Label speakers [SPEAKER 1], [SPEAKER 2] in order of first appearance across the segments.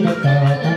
[SPEAKER 1] Vật nhất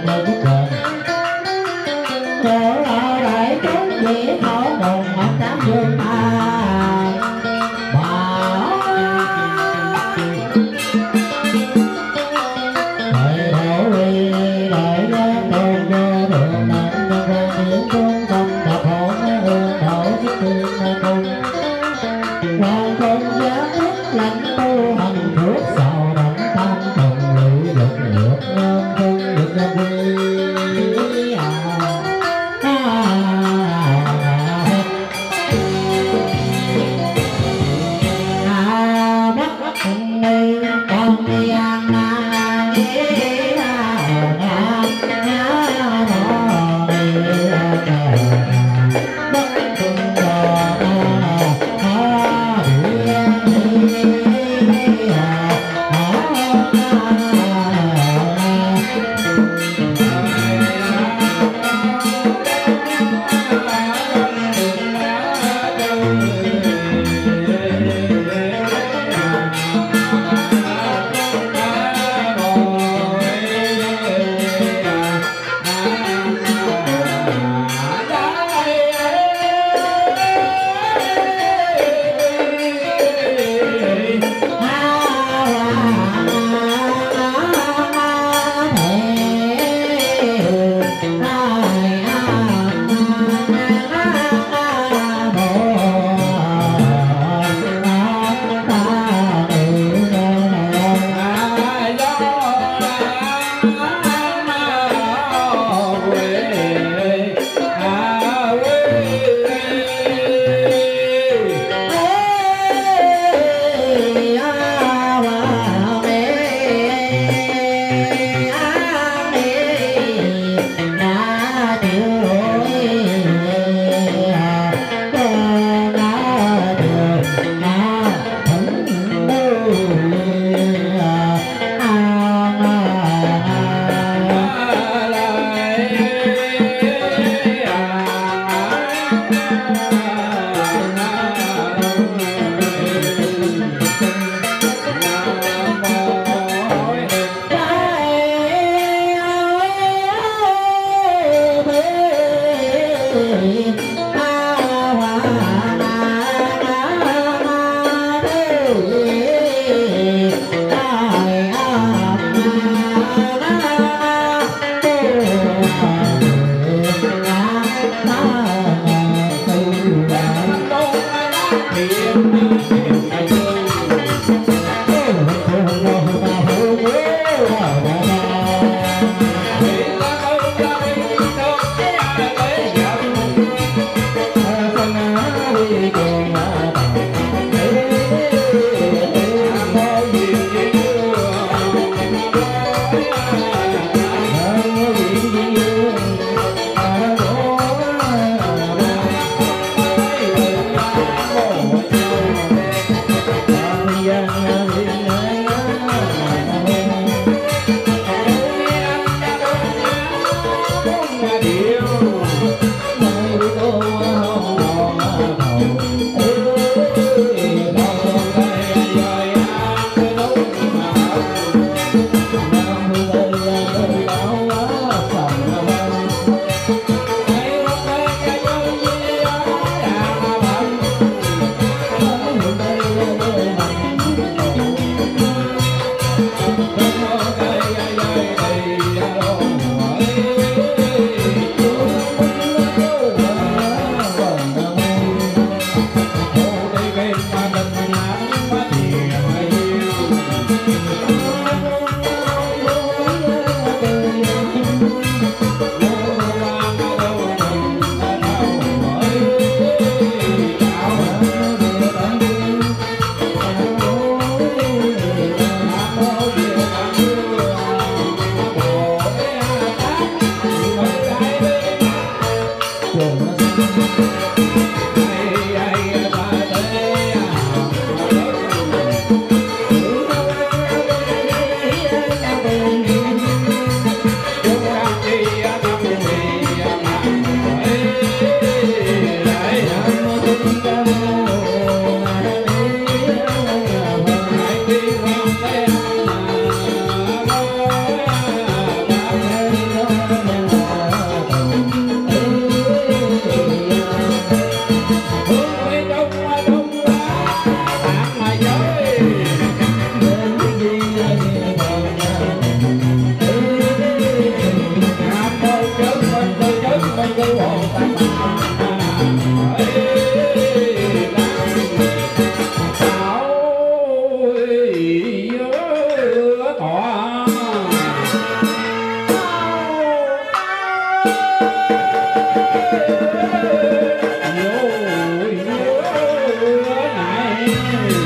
[SPEAKER 2] Amen.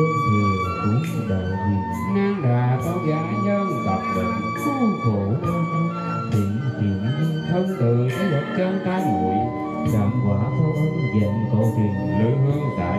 [SPEAKER 3] trên giường cũng đợi nhìn
[SPEAKER 2] nang đà con gái nhân tập định,
[SPEAKER 3] khu khổ đơn thiện thiện
[SPEAKER 2] thân từ cái vật chân ta nguội
[SPEAKER 3] đạm quả thô ân dành cổ truyền
[SPEAKER 2] lưỡi hương tại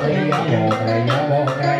[SPEAKER 2] 可呀、我可、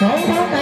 [SPEAKER 1] Vai, vai.